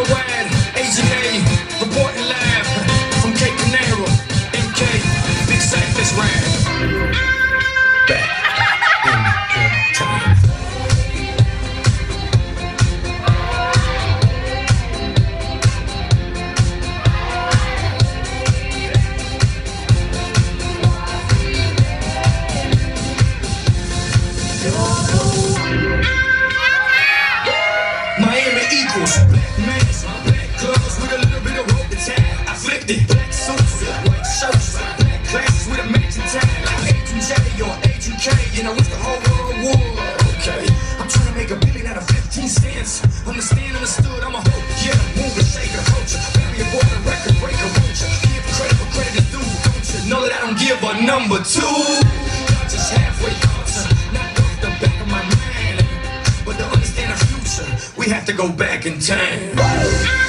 Worldwide, Tie. I it, black suits, white shirts, black glasses with a matching tie. Like Agent J or Agent K, and I wish the whole world would. Okay, I'm trying to make a billion out of 15 cents. Understand, understood, I'm a hoe. Yeah, the record? Give credit for credit you? Know that I don't give a number two. Have to go back in time.